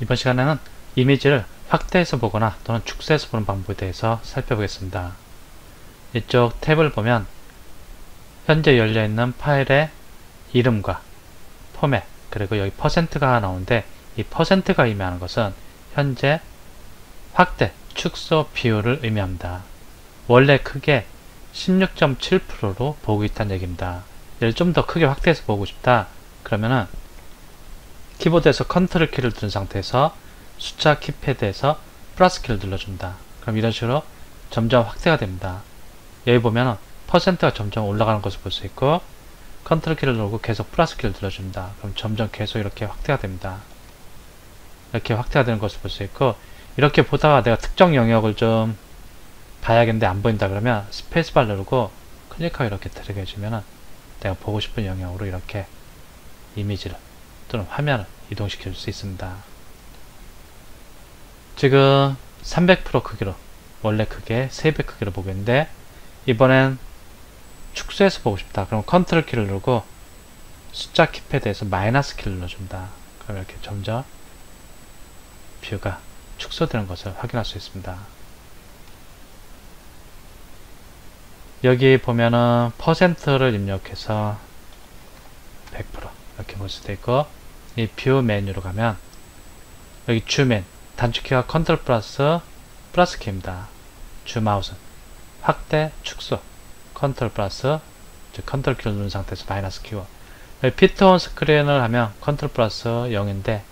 이번 시간에는 이미지를 확대해서 보거나 또는 축소해서 보는 방법에 대해서 살펴보겠습니다. 이쪽 탭을 보면 현재 열려있는 파일의 이름과 포맷 그리고 여기 퍼센트가 나오는데 이 퍼센트가 의미하는 것은 현재 확대, 축소 비율을 의미합니다. 원래 크게 16.7%로 보고 있다는 얘기입니다. 얘를 좀 더 크게 확대해서 보고 싶다. 그러면은 키보드에서 컨트롤 키를 누른 상태에서 숫자 키패드에서 플러스 키를 눌러줍니다. 그럼 이런 식으로 점점 확대가 됩니다. 여기 보면 퍼센트가 점점 올라가는 것을 볼 수 있고 컨트롤 키를 누르고 계속 플러스 키를 눌러줍니다. 그럼 점점 계속 이렇게 확대가 됩니다. 이렇게 확대가 되는 것을 볼 수 있고 이렇게 보다가 내가 특정 영역을 좀 봐야겠는데 안 보인다 그러면 스페이스바 누르고 클릭하고 이렇게 드래그 해주면 내가 보고 싶은 영역으로 이렇게 이미지를 또는 화면을 이동시킬 수 있습니다. 지금 300% 크기로 원래 크게 3배 크기로 보고 있는데 이번엔 축소해서 보고 싶다. 그럼 컨트롤 키를 누르고 숫자 키패드에서 마이너스 키를 눌러줍니다. 그럼 이렇게 점점 view가 축소되는 것을 확인할 수 있습니다. 여기 보면은 퍼센트를 입력해서 100% 이렇게 볼 수도 있고 이 View 메뉴로 가면 여기 줌인 단축키가 컨트롤 플러스 플러스 키입니다. 줌아웃은 확대 축소 컨트롤 플러스 즉 컨트롤 키를 누른 상태에서 마이너스 키고 Fit on Screen을 하면 컨트롤 플러스 0인데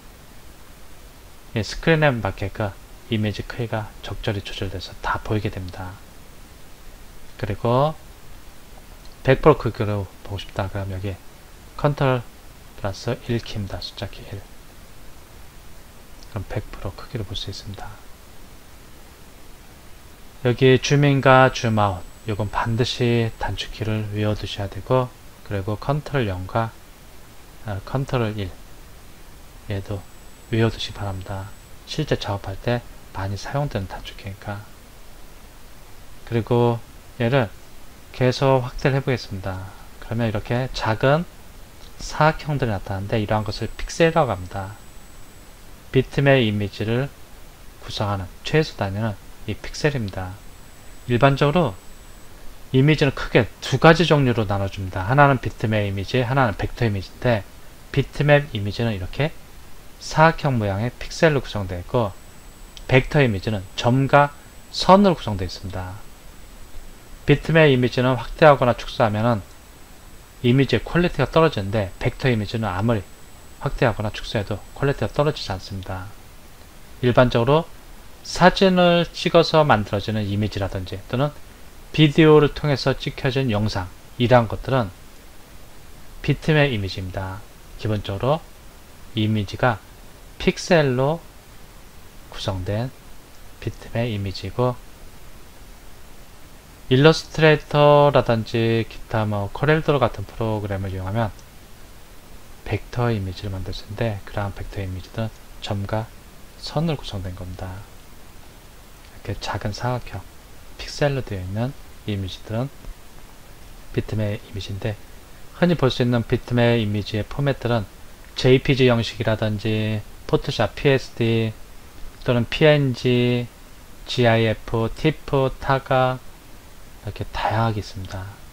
이 스크린에 맞게끔 이미지 크기가 적절히 조절돼서 다 보이게 됩니다. 그리고 100% 크기로 보고 싶다. 그럼 여기 컨트롤 플러스 1키입니다. 숫자 키 1. 그럼 100% 크기로 볼수 있습니다. 여기 줌인과 줌아웃 이건 반드시 단축키를 외워두셔야 되고 그리고 컨트롤 0과 아, 컨트롤 1 얘도 외워두시 기 바랍니다. 실제 작업할 때 많이 사용되는 단축키니까 그리고 얘를 계속 확대를 해보겠습니다. 그러면 이렇게 작은 사각형들이 나타나는데 이러한 것을 픽셀이라고 합니다. 비트맵 이미지를 구성하는 최소 단위는 이 픽셀입니다. 일반적으로 이미지는 크게 두 가지 종류로 나눠줍니다. 하나는 비트맵 이미지, 하나는 벡터 이미지인데 비트맵 이미지는 이렇게 사각형 모양의 픽셀로 구성되어 있고 벡터 이미지는 점과 선으로 구성되어 있습니다. 비트맵 이미지는 확대하거나 축소하면 이미지의 퀄리티가 떨어지는데 벡터 이미지는 아무리 확대하거나 축소해도 퀄리티가 떨어지지 않습니다. 일반적으로 사진을 찍어서 만들어지는 이미지라든지 또는 비디오를 통해서 찍혀진 영상 이러한 것들은 비트맵 이미지입니다. 기본적으로 이미지가 픽셀로 구성된 비트맵 이미지고 일러스트레이터라든지 기타 뭐 CorelDRAW 같은 프로그램을 이용하면 벡터 이미지를 만들 수 있는데 그러한 벡터 이미지는 점과 선으로 구성된 겁니다. 이렇게 작은 사각형 픽셀로 되어 있는 이미지들은 비트맵 이미지인데 흔히 볼 수 있는 비트맵 이미지의 포맷들은 JPG 형식이라든지 포토샵 PSD 또는 PNG, GIF, TIFF, 타가 이렇게 다양하게 있습니다.